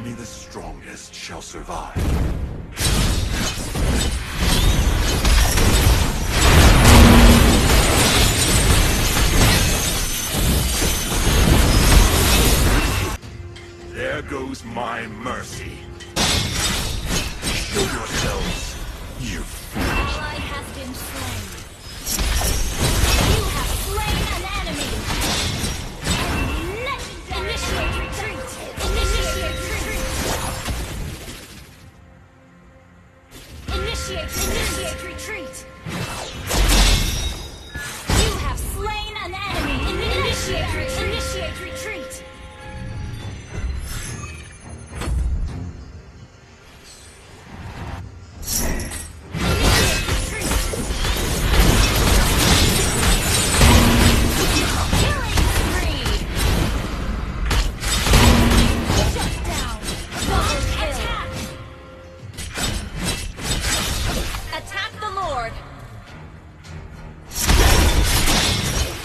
Only the strongest shall survive. Initiate, initiate retreat! You have slain an enemy! In initiate, initiate retreat!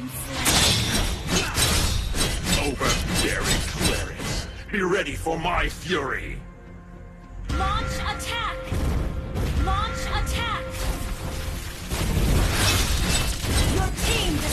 been slain. Overbearing Clarence, be ready for my fury. Launch attack! Launch attack! Your team